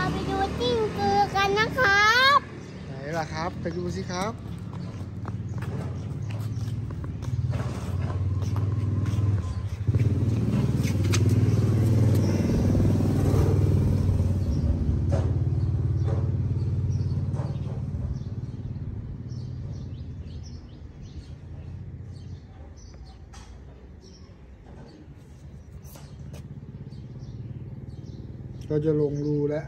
าไปดูจิ้งกือกันนะครับ ไหนล่ะครับ ไปดูสิครับ ก็จะลงรูแล้ว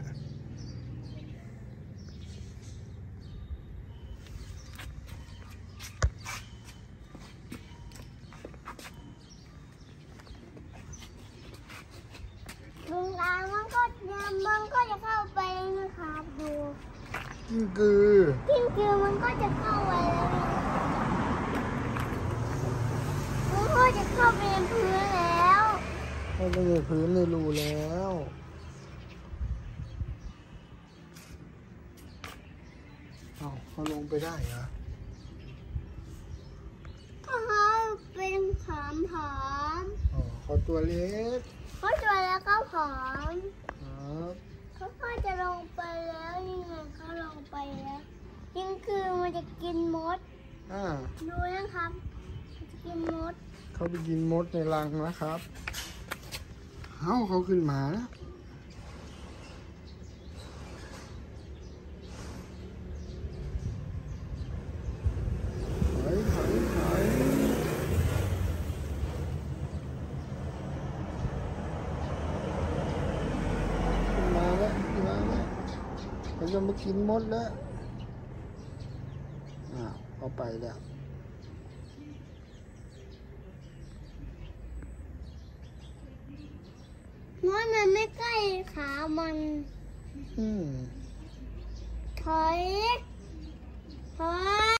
ลุงอามันก็มันก็จะเข้าไปนะครับดูกิ้งกือจิ้งกือมันก็จะเข้าไปแล้วมันก็จะเข้าไปในพื้นแล้วเข้าไปในพื้นในรูแล้ว เอาเขาลงไปได้เหรอก็เขาเป็นผอมผอมอ๋อเขาตัวเล็กๆเขาตัวแล้วก็ผอมครับเขาก็จะลงไปแล้วยังไงเขาลงไปแล้วจิ้งคือมันจะกินมดอ่าดูนะครับมันจะกินมดเขาไปกินมดในรังนะครับเอ้าเขาขึ้นมาแล้วถอยถอยถอยขึ้นมาแล้วขึ้นมาแล้ว เขาจะมากินมดแล้วอ้าวเขาไปแล้วเพราะมันไม่ใกล้ขามัน อืมถอยถอย